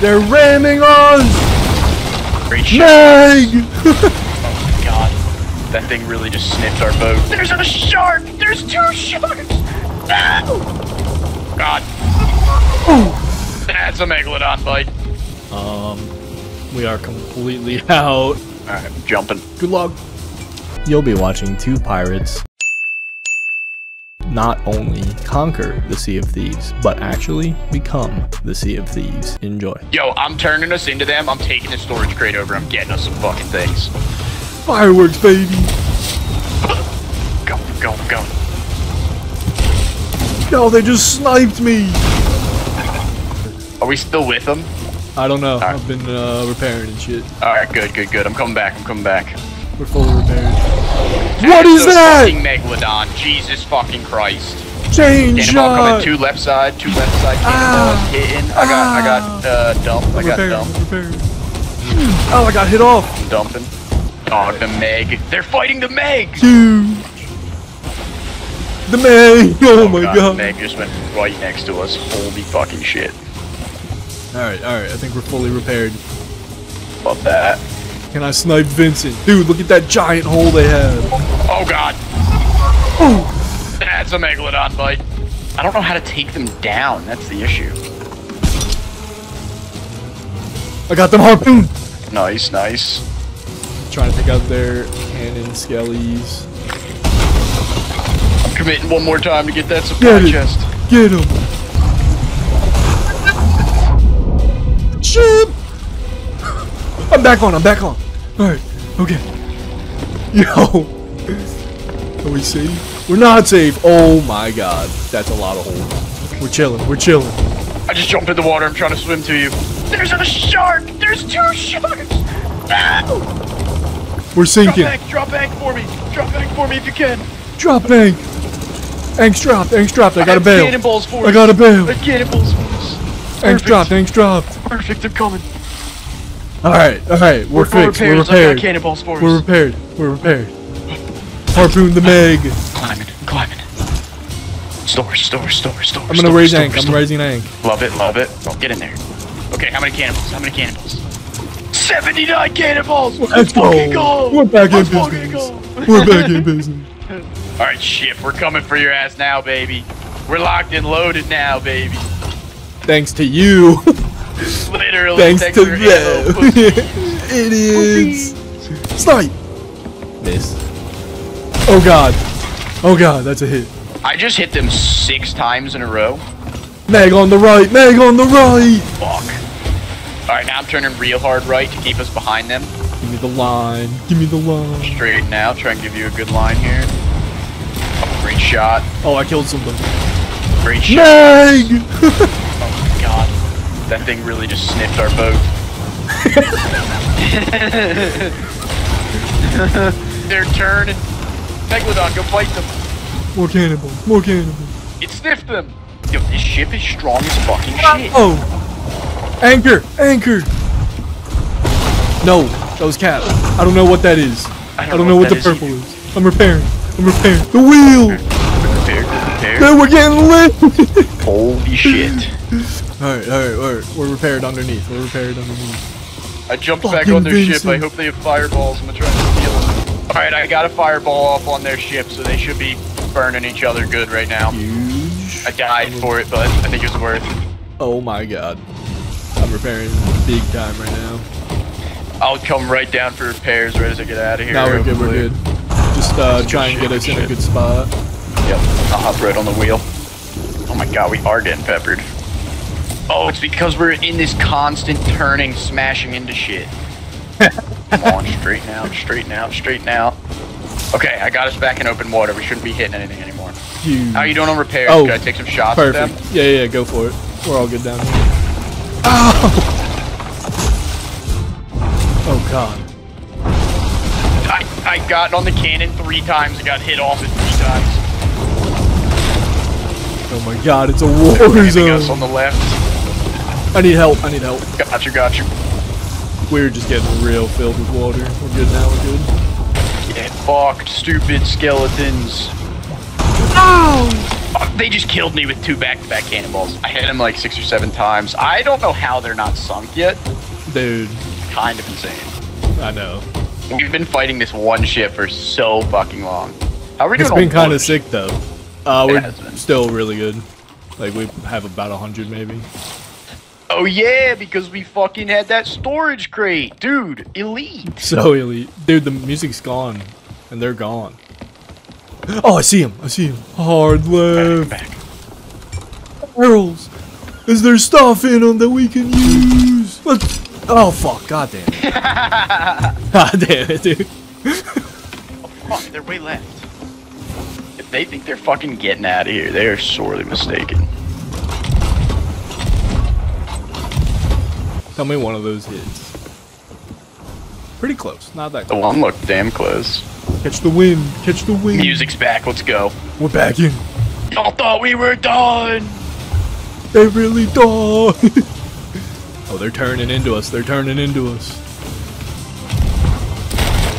They're ramming us! Great shot. Meg! Oh god. That thing really just snipped our boat. There's a shark! There's two sharks! No! God. That's a megalodon bite. um, we are completely out. Alright, I'm jumping. Good luck. You'll be watching two pirates not only conquer the Sea of Thieves, but actually become the Sea of Thieves. Enjoy. Yo, I'm turning us into them. I'm taking the storage crate over. I'm getting us some fucking things. Fireworks, baby! Go, go, go. Yo, they just sniped me! Are we still with them? I don't know. Alright. I've been uh, repairing and shit. Alright, good, good, good. I'm coming back. I'm coming back. We're fully repaired. That What is a that? Fucking megalodon. Jesus fucking Christ. Chain Cannonball shot! coming two left side, two left side. Cannonball Ah. hitting. I got, I got uh, dump. I got repaired, dump. repaired. Oh, I got hit off! I'm dumping. Oh, the Meg. They're fighting the Meg. Dude! The Meg. Oh, my The god! Meg just went right next to us. Holy fucking shit. Alright, alright, I think we're fully repaired. Love that. Can I snipe Vincent? Dude, look at that giant hole they have. Oh god. That's a megalodon bite. I don't know how to take them down. That's the issue. I got them harpoon! Nice, nice. Trying to take out their cannon skellies. I'm committing one more time to get that Get supply it. chest. Get him! Back on, I'm back on. Alright, okay. Yo! Are we safe? We're not safe. Oh my god. That's a lot of holes. We're chilling, we're chilling. I just jumped in the water. I'm trying to swim to you. There's a shark. There's two sharks. No! We're Drop sinking. bank. Drop bank for me. Drop bank for me if you can. Drop bank. Anks dropped, Anks dropped. I got a have bail. Cannonballs for I got a bail. I have cannonballs for us. Anks dropped, Anks dropped. Perfect. I'm coming. Alright, alright. We're, full fixed. We're repairs. I got repaired. cannonballs for We're repaired. We're repaired. Harpoon the Meg. climbing. Climbing. Store, store, store, store. I'm gonna raise Ank. I'm raising Ank. Love it, love it. Oh, get in there. Okay, how many cannonballs? How many cannonballs? 79 cannonballs! Let's fucking go. go! We're back in Let's fucking business. go. We're back in business. Alright, ship, we're coming for your ass now, baby. We're locked and loaded now, baby. Thanks to you. Literally, Thanks to for ammo, them. pussy. Idiots. Snipe. Miss. Oh god. Oh god, that's a hit. I just hit them six times in a row. Meg on the right. Meg on the right. Fuck. Alright, now I'm turning real hard right to keep us behind them. Give me the line. Give me the line. Straight now. try and give you a good line here. Oh, great shot. Oh, I killed somebody. Great shot. Meg. Oh god. That thing really just sniffed our boat. They're turning. Megalodon, go fight them. More cannonballs. More cannonballs. It sniffed them. Yo, this ship is strong as fucking oh. shit. Oh! Anchor! Anchor! No, that was Cap. I don't know what that is. I don't, know, what, the purple either. is. I'm repairing. I'm repairing. The wheel! Prepare, prepare. Man, we're getting lit! Holy shit. alright, alright, alright. We're repaired underneath. We're repaired underneath. I jumped back on their ship. I hope they have fireballs. I'm gonna try to steal them. Alright, I got a fireball off on their ship, so they should be burning each other good right now. Huge. I died for it, but I think it was worth it. Oh my god. I'm repairing big time right now. I'll come right down for repairs right as I get out of here. Now we're good, we're good. Just uh, try and get us good in a good spot. Yep, I'll hop right on the wheel. Oh my god, we are getting peppered. Oh, it's because we're in this constant turning, smashing into shit. Come on, straighten out, straighten out, straighten out. Okay, I got us back in open water. We shouldn't be hitting anything anymore. Huge. How you doing on repairs? Oh, Can I take some shots at them? Perfect. Yeah, yeah, go for it. We're all good down here. Ow! Oh god. I, I got on the cannon three times. I got hit off it three times. Oh my god, it's a war us on the left. I need help, I need help. Got you, got you. We're just getting real filled with water. We're good now, we're good. Get fucked, stupid skeletons. Ow! Uh, they just killed me with two back-to-back cannonballs. I hit them like six or seven times. I don't know how they're not sunk yet. Dude, Kind of insane. I know. We've been fighting this one ship for so fucking long. How are we It's doing? been on kind of sick though. Uh, It we're has been. still really good. Like we have about a hundred maybe. Oh yeah, because we fucking had that storage crate, dude. Elite. So elite, dude. The music's gone, and they're gone. Oh, I see him. I see him. Hard Back, left. back. Barrels. Is there stuff in them that we can use? Let's. Oh fuck! God damn it! God damn it, dude. oh Fuck, they're way left. If they think they're fucking getting out of here, they are sorely mistaken. Tell me one of those hits. Pretty close. Not that oh, close. The close. one looked damn close. Catch the wind. Catch the wind. Music's back. Let's go. We're back in. Y'all thought we were done. They really don't. oh, they're turning into us. They're turning into us.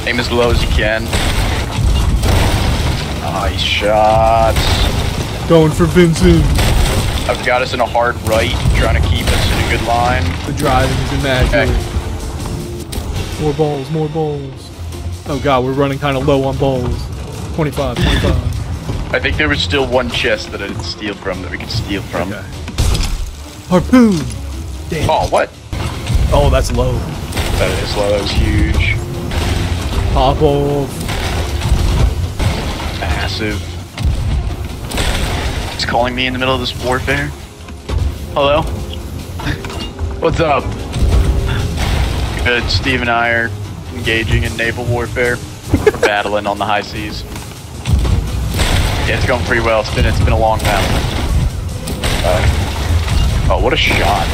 Aim as low as you can. Nice shots. Going for Vincent. I've got us in a hard right, trying to keep us in a good line. The driving is immaculate. More balls, more balls. Oh god, we're running kind of low on balls. 25, 25. I think there was still one chest that I didn't steal from that we could steal from. Okay. Harpoon. Damn. Oh, what? Oh, that's low. That is low. That was huge. Pop off. Massive. It's calling me in the middle of this warfare. Hello? What's up? Good. Steve and I are engaging in naval warfare. We're battling on the high seas. Yeah, it's going pretty well. It's been it's been a long battle. Uh, oh, what a shot!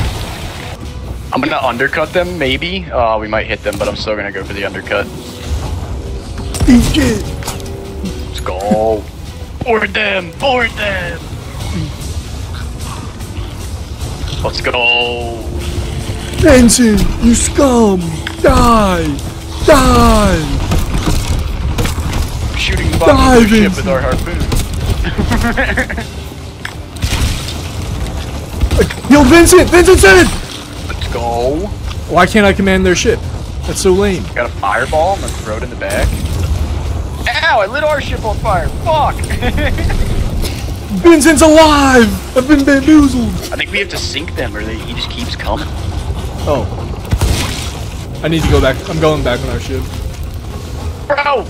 I'm gonna undercut them, maybe. Uh, we might hit them, but I'm still gonna go for the undercut. Let's go. Board them! Board them! Let's go. Vincent, you scum. Die. Die. Shooting the bottom of Dive ship with our harpoon. Yo, Vincent. Vincent's in. Let's go. Why can't I command their ship? That's so lame. Got a fireball. I'm gonna throw it in the back. Ow! I lit our ship on fire. Fuck! Vincent's alive. I've been bamboozled. I think we have to sink them, or they, he just keeps coming. Oh. I need to go back. I'm going back on our ship. Bro!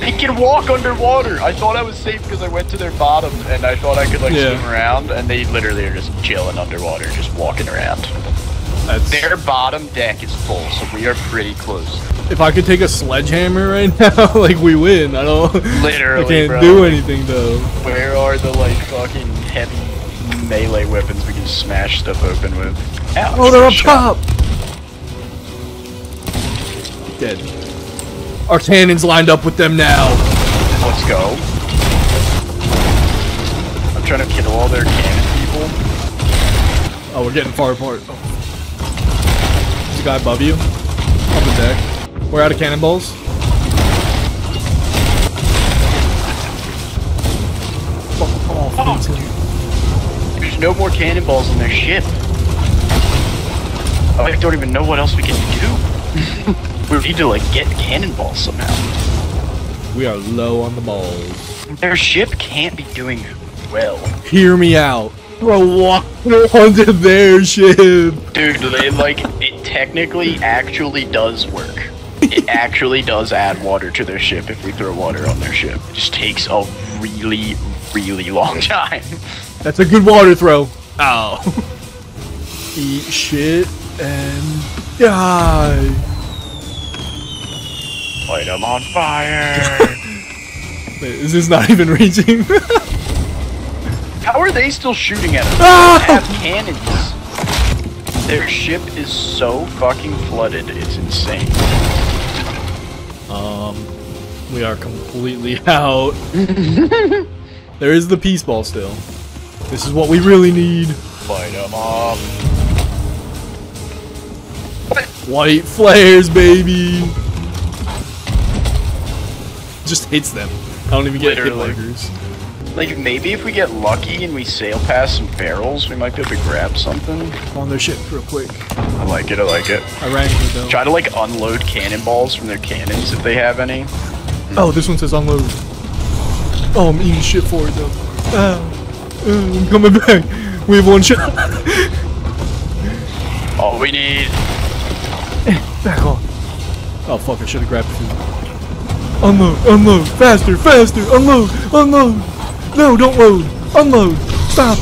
They can walk underwater. I thought I was safe because I went to their bottom and I thought I could like Yeah. swim around, and they literally are just chilling underwater, just walking around. That's, Their bottom deck is full, so we are pretty close. if I could take a sledgehammer right now, like we win. I don't. Literally, I can't bro. do anything though. Where are the like fucking heavy melee weapons we can smash stuff open with? Ouch, Oh, they're up shot. top. Dead. Our cannons lined up with them now. Let's go. I'm trying to kill all their cannon people. Oh, we're getting far apart. Oh. Guy above you. On the deck. We're out of cannonballs. Fuck off, Fuck. There's no more cannonballs in their ship. I don't even know what else we can do. we need to like get cannonballs somehow. We are low on the balls. Their ship can't be doing well. Hear me out. Bro, walk onto their ship. Dude, they like it technically actually does work. It actually does add water to their ship if we throw water on their ship. It just takes a really, really long time. That's a good water throw. Ow. Oh. Eat shit and die. Light them on fire. Wait, is this not even reaching? How are they still shooting at us? Ah! They have cannons. Their ship is so fucking flooded, it's insane. um, we are completely out. there is the peace ball still. This is what we really need. Fight them up. White flares, baby. Just hits them. I don't even get hit Literally. markers. Like, maybe if we get lucky and we sail past some barrels, we might be able to grab something. On their ship real quick. I like it, I like it. I ran into them. Try to, like, unload cannonballs from their cannons if they have any. Oh, this one says unload. Oh, I'm eating shit for it though. Ah, uh, I'm coming back. We have one shot. All we need. back on. Oh fuck, I should have grabbed food. Unload, unload, faster, faster, unload, unload. No, don't load. Unload. Stop.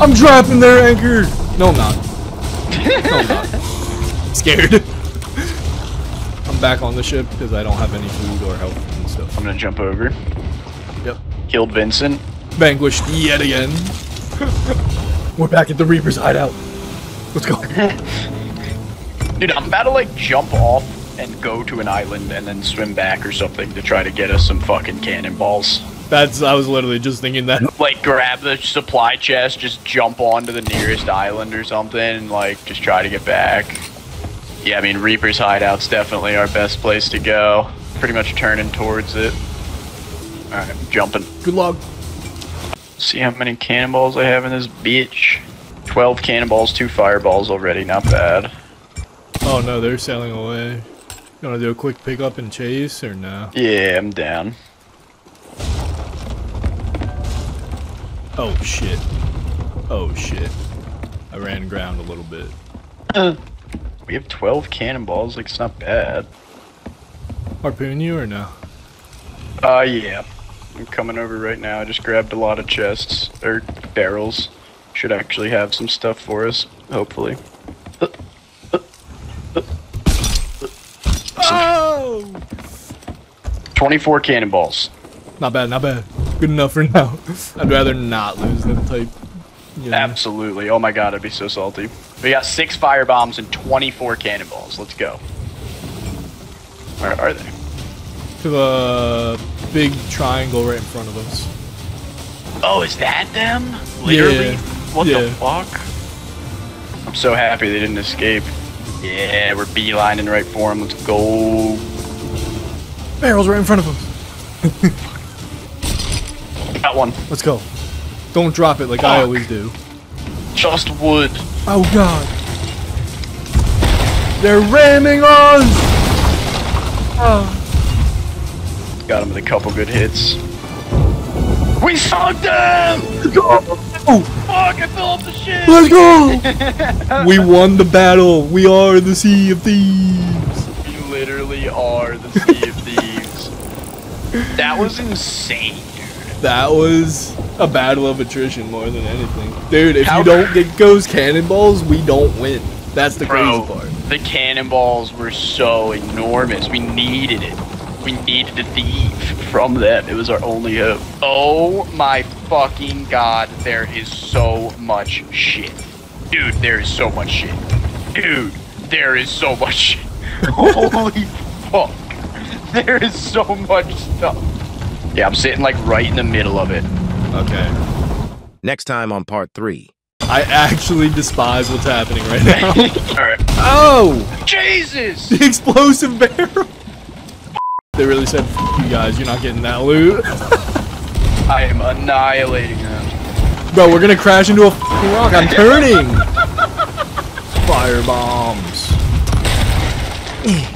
I'm dropping there, anchor. No, I'm not. No, I'm not. Scared. I'm back on the ship because I don't have any food or health and stuff. I'm gonna jump over. Yep. Killed Vincent. Vanquished yet again. We're back at the Reaper's hideout. Let's go. Dude, I'm about to like jump off and go to an island and then swim back or something to try to get us some fucking cannonballs. That's I was literally just thinking that. Like grab the supply chest, just jump onto the nearest island or something, and like just try to get back. Yeah, I mean Reaper's hideout's definitely our best place to go. Pretty much turning towards it. Alright, I'm jumping. Good luck. See how many cannonballs I have in this bitch. 12 cannonballs, 2 fireballs already, not bad. Oh no, they're sailing away. You wanna do a quick pickup and chase or no? Yeah, I'm down. Oh shit. Oh shit. I ran ground a little bit. We have 12 cannonballs, like it's not bad. Harpoon you or no? Uh, yeah. I'm coming over right now. I just grabbed a lot of chests, or barrels. Should actually have some stuff for us, hopefully. Oh! 24 cannonballs. Not bad, not bad. Good enough for now. I'd rather not lose them type. You know. Absolutely. Oh my god, I'd be so salty. We got six fire bombs and 24 cannonballs. Let's go. Where are they? To the big triangle right in front of us. Oh, is that them? Literally? Yeah. What the fuck? I'm so happy they didn't escape. Yeah, we're beelining right for them. Let's go. Barrels right in front of us. Got one. Let's go. Don't drop it like I always do. Just wood. Oh god. They're ramming us! Oh. Got him with a couple good hits. We sunk them! Let's Go! Oh. Fuck, I fell off the ship! Let's go! we won the battle. We are the Sea of Thieves. We literally are the Sea of Thieves. That was insane, dude. That was a battle of attrition more than anything. Dude, if How- you don't get those cannonballs, we don't win. That's the Bro, crazy part. the cannonballs were so enormous. We needed it. We needed a thief from them. It was our only hope. Oh my fucking god, there is so much shit. Dude, there is so much shit. Dude, there is so much shit. Holy fuck. There is so much stuff. Yeah, I'm sitting like right in the middle of it. Okay. Next time on part three. I actually despise what's happening right now. Alright. oh! Jesus! The explosive barrel! They really said, F you guys, you're not getting that loot. I am annihilating them. Bro, we're gonna crash into a f***ing rock. I'm turning! Fire bombs. Eh.